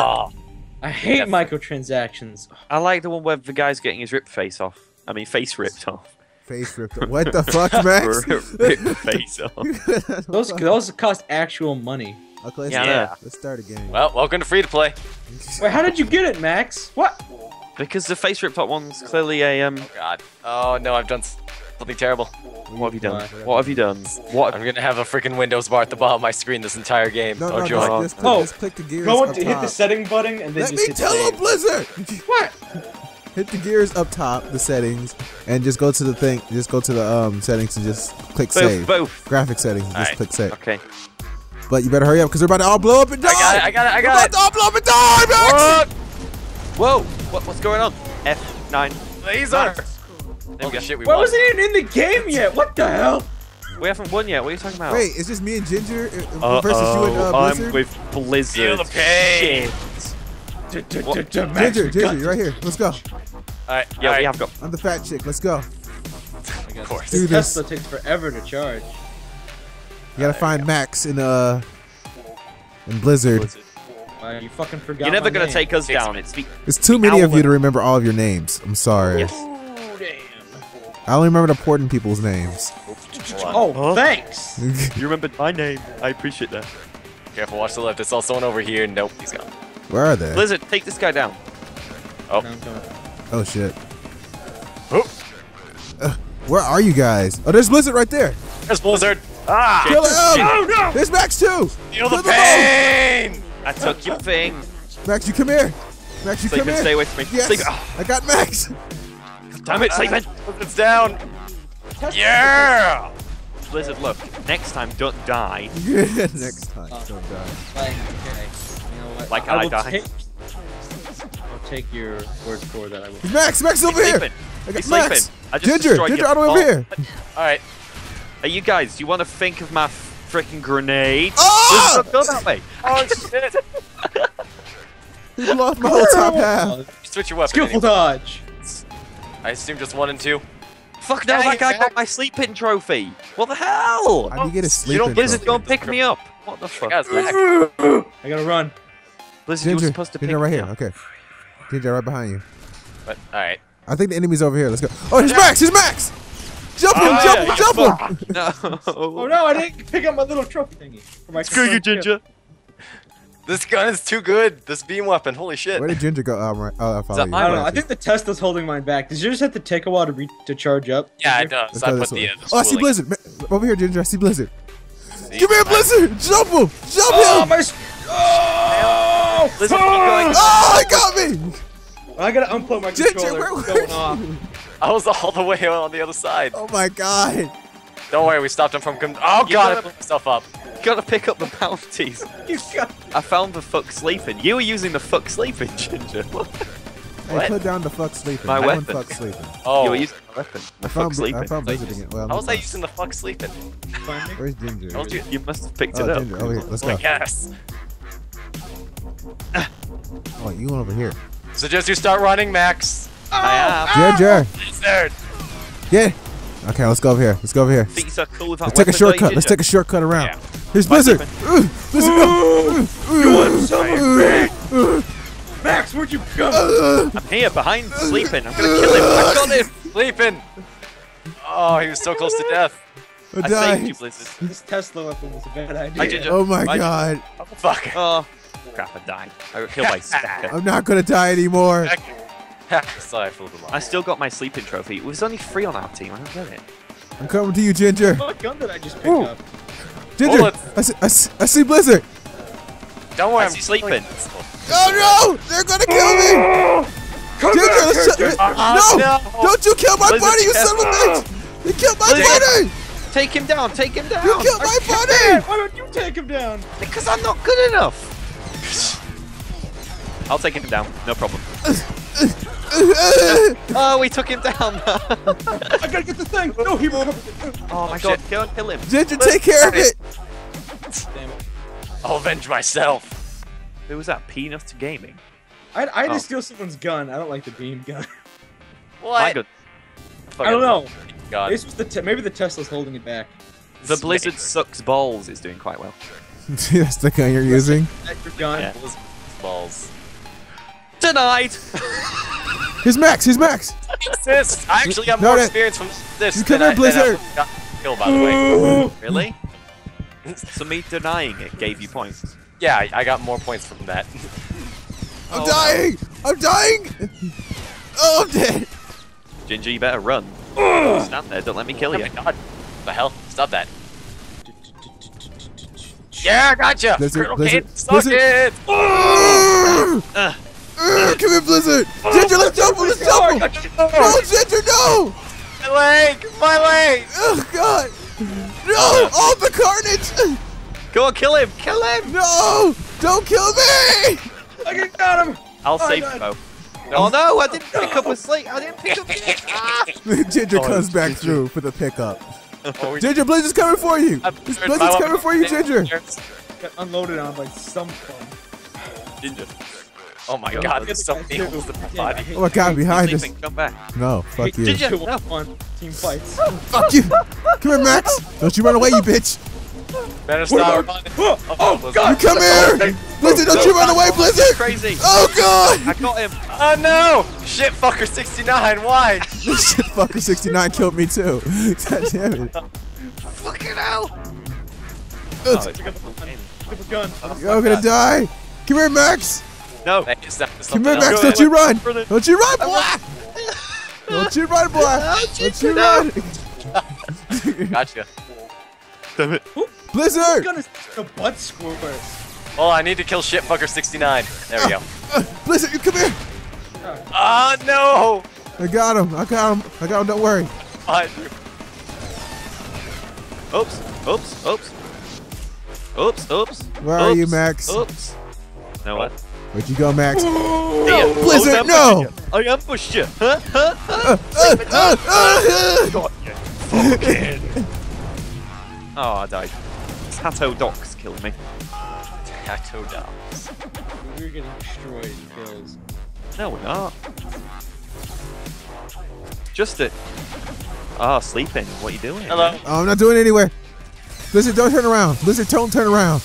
Oh, I hate Yeah. microtransactions. I like the one where the guy's getting his rip face off. I mean, face ripped off. Face ripped. off. What the fuck, Max? rip the face off. Those those cost actual money. Okay, let's, Yeah, start, know. let's start again. well, welcome to free to play. Wait, how did you get it, Max? What? Because the face ripped off one's clearly a um. Oh God. Oh no, I've done s- something terrible. What have you done? What have you done? What? I'm gonna have a freaking Windows bar at the bottom of my screen this entire game. no, oh no, joy. just, just, click, Oh, just click the gears Go up and hit the setting button and then Let just me hit tell save. him, Blizzard. What? hit the gears up top, the settings, and just go to the thing. Just go to the um settings and just click Both. save. Both. Graphic settings. Just Alright. click save. Okay. But you better hurry up because we're about to all blow up and die. I got it. I got it. I We're got about it. to all blow up and die, Max. What? Whoa! What, what's going on? F9. Laser. There we Holy shit, we Why won. wasn't even in the game yet? What the hell? We haven't won yet. What are you talking about? Wait, it's just me and Ginger uh, Uh-oh, versus you and uh, I'm with Blizzard. Feel the pain. Shit. Ginger, Ginger, you're right here. Let's go. All right. Yeah, all we right. have got. I'm the fat chick. Let's go. Of course. Do This this. Tesla takes forever to charge. You gotta find Max in uh in Blizzard. Wow, you fucking forgot. You're never my gonna name. take us down. It's the. There's too many of you to remember all of your names. I'm sorry. Yes. Oh damn. I only remember the important people's names. Oh, Huh? thanks. You remembered my name. I appreciate that. Careful. Watch the left. It's also someone over here. Nope. He's gone. Where are they? Blizzard, take this guy down. Oh. No, I'm coming. Oh shit. Oh. Uh, where are you guys? Oh, there's Blizzard right there. There's Blizzard. Ah! Kill him! Oh no! There's Max too. Feel the Kill them pain. I took your thing. Max, you come here. Max, you come Sleeping, here. stay away from me. Yes, Sleep. Ah, I got Max. Damn it, Sleeping. It's down. Yeah. Blizzard, look. Next time, don't die. Next time, Oh. don't die. Like, okay. You know what? Like I will die. Take, I'll take your word for that. I will. Max, Max over He's here. sleeping. I got He's Max. sleeping. I just Ginger, destroyed Ginger, your- all the way over Oh, here. All right. Hey, you guys, do you want to think of my freaking grenade? Ah! Let's not go that way. Oh shit. He blew off my whole top half. Oh, Switch your weapon. skillful dodge. I assume just one and two. Fuck no, Dang that it, guy got my sleeping trophy. What the hell? How do you get a You don't Blizzard, trophy? go and pick me up. What the fuck? Guys, back. I gotta run. Blizzard, you were supposed to pick Ginger, right me here. up. Okay. Ginger, right behind you. But all right. I think the enemy's over here. Let's go. Oh, here's Max. Here's Max. Jump him! Oh, jump yeah, him! Jump him! No. Oh no, I didn't pick up my little trophy thingy. For my Screw you, confirmed Ginger. This gun is too good. This beam weapon. Holy shit. Where did Ginger go? Oh, I'm right. oh I follow that you. my kill. I don't know. Got I think the Tesla's holding mine back. Does yours have to take a while to re- to charge up? Yeah, it does. Let's I put this the. Uh, the Oh, I see. Blizzard. Over here, Ginger. I see Blizzard. See? Give me a Blizzard! Jump him! Jump Oh him! my! Oh! Blizzard, keep going. Oh, he got me! I gotta unplug my Ginger, controller. where It's were going you? I was all the way on the other side. Oh my god. Don't worry, we stopped him from. Com- oh You god, I gotta- myself up. You gotta pick up the bounties. You got- I found the fuck sleeping. You were using the fuck sleeping, Ginger. What? Hey, put down the fuck sleeping. My No one weapon. fuck sleeping. Oh, You were oh. using my weapon. The I fuck found, Bl- sleeping. I found Blizzard again. Well, how was I I'm- using the fuck sleeping? Where's Ginger? Told you. You must have picked Oh, it up. Ginger. Oh, over here. Let's go. Yes. Oh, you went over here. Suggest you start running, Max. I oh, am. Ah, Ginger! There. Yeah! Okay, let's go over here. Let's go over here. Think you're cool Let's take a weapon, don't you, shortcut. Let's take a shortcut around. Yeah. Here's Bye, Blizzard! Stephen. Uh, You want some big? Max, where'd you go? I'm here behind sleeping. I'm gonna kill him. I got him. Sleeping. Oh, he was so close to death. I I saved died. you, Blizzard. This Tesla weapon was a bad idea. Hi, Ginger. Oh my Bye. god. Oh, fuck. Oh, crap! I died. I got killed by a Specker. I'm not gonna die anymore. Sorry, I flew the I still got my sleeping trophy. It was only three on our team. I don't get it. I'm coming to you, Ginger. What gun did I just pick Ooh. up? Ginger! Bullets. I see, I see, I see Blizzard! Don't worry, I I'm sleeping. Oh no! They're gonna kill me! Ginger, let's shut- Ah, no! no. Don't you kill my Blizzard, buddy, you son of a bitch! You killed my Blizzard. buddy! Take him down. Take him down. You killed my buddy! why don't you take him down? Because I'm not good enough. I'll take him down. No problem. Oh, we took him down. I gotta get the thing. No, he recovered it. oh my oh, shit. god, go and kill him. Ginger, take care of it! Damn it. I'll avenge myself. Who was that? Peanuts Gaming. I, I had Oh. to steal someone's gun. I don't like the beam gun. My What? god. I don't know. God. This was the te- maybe the Tesla's holding it back. The Blizzard sucks balls is doing quite well. That's the gun you're using? That's your gun. Yeah. balls. Denied. Here's Max. He's Max. Assist! I actually got No, more that- experience from this. You come than here, I- than I Blizzard. got Kill, by the way. really? so me denying it gave you points. Yeah, I, I got more points from that. I'm Oh, dying. I'm dying. Oh, I'm dead. Ginger, you better run. Stand there. Don't let me kill Oh you. my god. The hell? Stop that. Yeah, I gotcha! Blizzard, Critical Blizzard, hit, suck Blizzard. it! Urgh! Uh. Urgh, Come here, Blizzard. Ginger, let's jump him. Let's jump him. No, Ginger, no. My leg! My leg! Oh, God. No. Oh, the carnage. Go on, kill him. Kill him. No. Don't kill me. I got him! I'll Oh, save no. you both. Oh no, I didn't pick up a slate. I didn't pick up a ah. Ginger Oh, comes back Ginger. through for the pickup. Oh, Ginger, Blizzard's coming for you. Blizzard's coming for you, Ginger. Got unloaded on by some fun. Ginger. Oh my god, there's so many holes in my body. Oh my God, behind us. Come back. No, fuck you. Ginger. two No. on team fights. Fuck you. Come here, Max. Don't you run away, you bitch. Better stop running. Oh, Oh, God! You come here. Blizzard, don't you run away, Blizzard. Crazy. Oh, God. I got him. Oh no! Shit fucker 69, why? Shit, fucker 69 killed me too. God damn it. Fucking hell. Ugh, Oh, it's Pick up a gun. You're gonna die. Come here, Max. No. Hey, it's not- it's Come here, something Max. else. Don't you run. Don't you run, boy. Don't you run, boy. Don't you run. Gotcha. Damn it. Blizzard. Gun is the butt squirt. Oh, I need to kill shit fucker 69. There we go. Uh, Blizzard, you come here. Oh no! I got him. I got him. I got him. Don't worry. I- Oops. Oops. Oops. Oops. Oops. Where are you, Max? Oops. No what? Where'd you go, Max? Here. Blizzard, no! I ambushed you. Huh? Huh? Huh? Uh, uh, uh. You. Fucking. oh, I died. Tato Doc's killing me. Tato dogs. We're getting destroyed in kills. No, we're not. Just it. Ah, sleeping. What are you doing? Hello. Oh, I'm not doing it anywhere. Blizzard, don't turn around. Blizzard, don't turn around.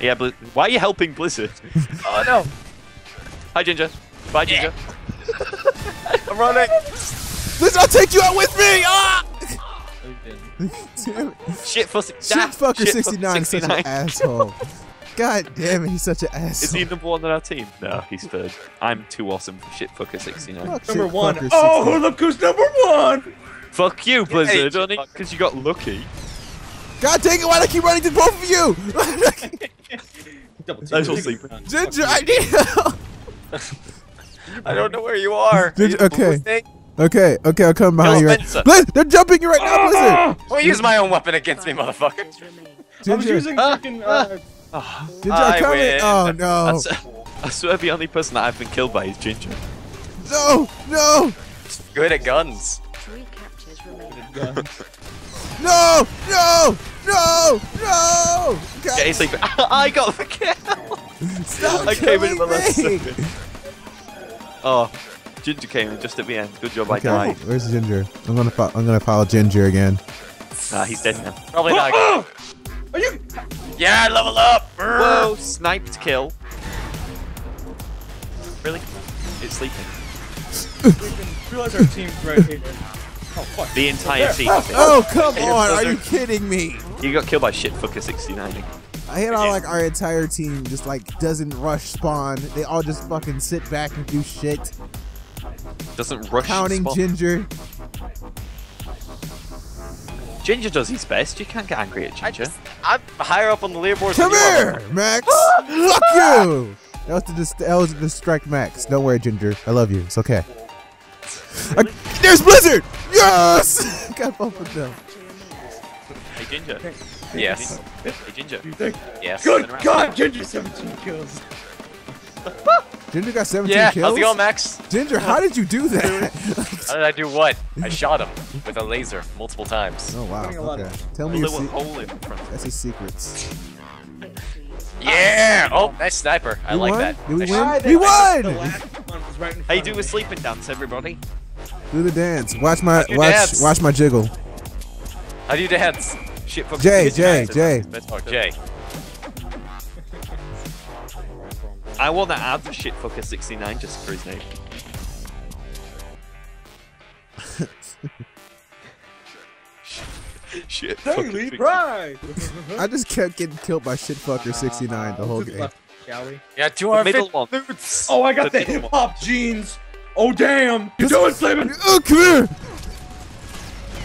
Yeah, but why are you helping Blizzard? Oh no! Hi, Ginger. Bye, Ginger. I'm running! Blizzard, I'll take you out with me. Ah! Okay. Damn it. Shit, fussy. Shit fucker 69 such an asshole. God damn it, he's such an asshole. Is he number one on our team? No, he's third. I'm too awesome for shit fucker 69. Fuck Number one. fucker Oh, 69. look who's number one! Fuck you, Blizzard, shit only because you got lucky. God dang it, why do I keep running to both of you? Double That's all team. Ginger, I need help. I don't know where you are. Did you- Are you okay. Okay, okay, I'll come behind you. Right. Blizz, they're jumping you right now, Blizzard. I'll use my own weapon against me, motherfucker. I was using Ah, fucking, uh, Ginger, I I'm coming. win. Oh I, no, I swear the only person that I've been killed by is Ginger. no, no, Good at guns. Three captures remaining. Guns. no, no, no, no. God, Get sleeping. I got the kill. stop I came in at the last second. Oh, Ginger came in just at the end. Good job, I Okay, died. where's Ginger? I'm gonna fo- I'm gonna follow Ginger again. Nah, he's dead now. Probably not. good. Are you? Yeah, level up! Whoa, sniped kill. Really? It's sleeping. We can realize our team's right here. Oh. The entire team. Oh come on, are you kidding me? You got killed by shit fucker 69. I hate how like our entire team just like doesn't rush spawn. They all just fucking sit back and do shit. Doesn't rush Counting spawn. Ginger. Ginger does his best. You can't get angry at I Ginger. just, I'm higher up on the leaderboard Come than you here, Max. Fuck you. That was to dis- that was to distract Max. Don't worry, Ginger. I love you. It's okay. I- there's Blizzard. Yes. Got both of them. Hey Ginger. are. Yes. Hey Ginger. You think? Yes. Good. God, Ginger 17 kills. Ginger got 17 Yeah, kills. how's it going, Max? Ginger, how did you do that? How did I do what? I shot him with a laser multiple times. oh wow. Winning a lot Okay. Tell me your little se- hole in front. that's his secrets. Yeah! Oh, nice sniper. I We like won? that. Did we Nice win? We won! How last one was right in Hey, front do of sleeping dance, everybody. Do the dance. Watch my watch dance. watch my jiggle. How do you dance? Shit fucker Jay, 69. Jay, Jay. Best Oh, fucker. Jay. I want to add shitfucker69 just for his name. Shit. Daily pride. I just kept getting killed by shitfucker 69 the whole game. Shall we? Yeah, The middle 250 one. loots. Oh, I got The the hip hop jeans. Oh damn! You doing, Slimming? Oh, come here!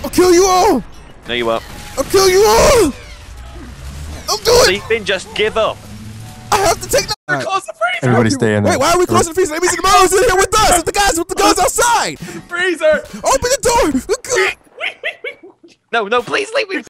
I'll kill you all! No, you won't. I'll kill you all! I'll do it! Sleeping, just give up. I have to take the. Alright. Close the freezer. Everybody stay in there. Wait, why are we closing the freezer? That means the tomorrow's in here with us! If the guys with the guns outside! Freezer. Open the door! No, no, please leave me